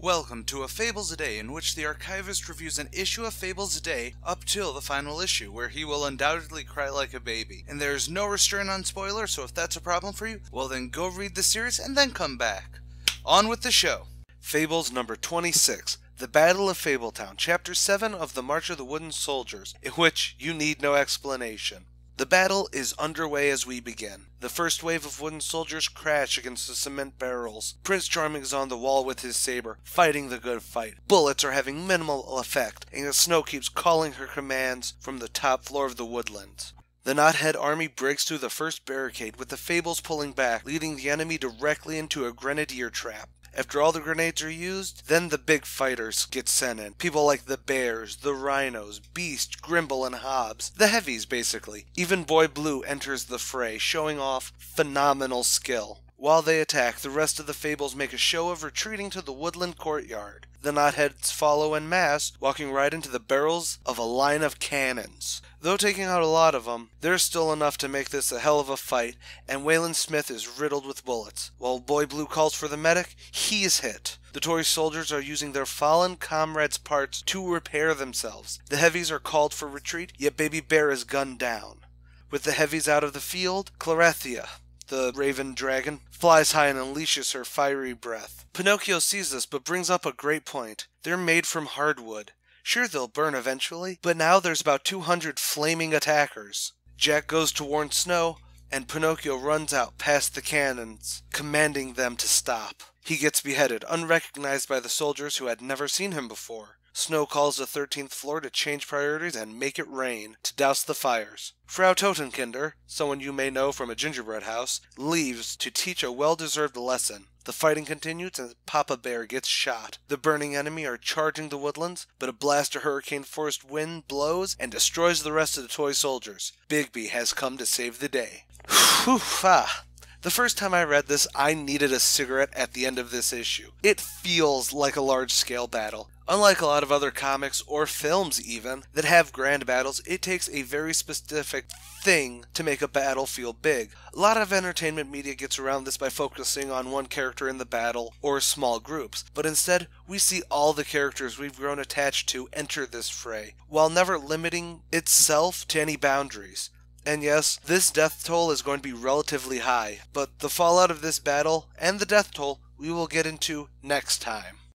Welcome to a Fables a Day in which the archivist reviews an issue of Fables a Day up till the final issue, where he will undoubtedly cry like a baby. And there is no restraint on spoilers, so if that's a problem for you, well then go read the series and then come back. On with the show. Fables number 26. The Battle of Fabletown, Chapter 7 of The March of the Wooden Soldiers, in which you need no explanation. The battle is underway as we begin. The first wave of wooden soldiers crash against the cement barrels. Prince Charming is on the wall with his saber, fighting the good fight. Bullets are having minimal effect, and the snow keeps calling her commands from the top floor of the woodlands. The Knothead army breaks through the first barricade with the Fables pulling back, leading the enemy directly into a grenadier trap. After all the grenades are used, then the big fighters get sent in. People like the Bears, the Rhinos, Beast, Grimble, and Hobbs. The heavies, basically. Even Boy Blue enters the fray, showing off phenomenal skill. While they attack, the rest of the Fables make a show of retreating to the woodland courtyard. The knotheads follow en masse, walking right into the barrels of a line of cannons. Though taking out a lot of them, there's still enough to make this a hell of a fight, and Wayland Smith is riddled with bullets. While Boy Blue calls for the medic, he is hit. The toy soldiers are using their fallen comrades' parts to repair themselves. The heavies are called for retreat, yet Baby Bear is gunned down. With the heavies out of the field, Clarethia, the raven dragon, flies high and unleashes her fiery breath. Pinocchio sees this but brings up a great point. They're made from hardwood. Sure, they'll burn eventually, but now there's about 200 flaming attackers. Jack goes to warn Snow, and Pinocchio runs out past the cannons, commanding them to stop. He gets beheaded, unrecognized by the soldiers who had never seen him before. Snow calls the 13th floor to change priorities and make it rain to douse the fires. Frau Totenkinder, someone you may know from a gingerbread house, leaves to teach a well deserved lesson. The fighting continues and Papa Bear gets shot. The burning enemy are charging the woodlands, but a blast of hurricane force wind blows and destroys the rest of the toy soldiers. Bigby has come to save the day. Whew, ah. The first time I read this, I needed a cigarette at the end of this issue. It feels like a large scale battle. Unlike a lot of other comics or films, even that have grand battles, it takes a very specific thing to make a battle feel big. A lot of entertainment media gets around this by focusing on one character in the battle or small groups, but instead, we see all the characters we've grown attached to enter this fray, while never limiting itself to any boundaries. And yes, this death toll is going to be relatively high, but the fallout of this battle and the death toll we will get into next time.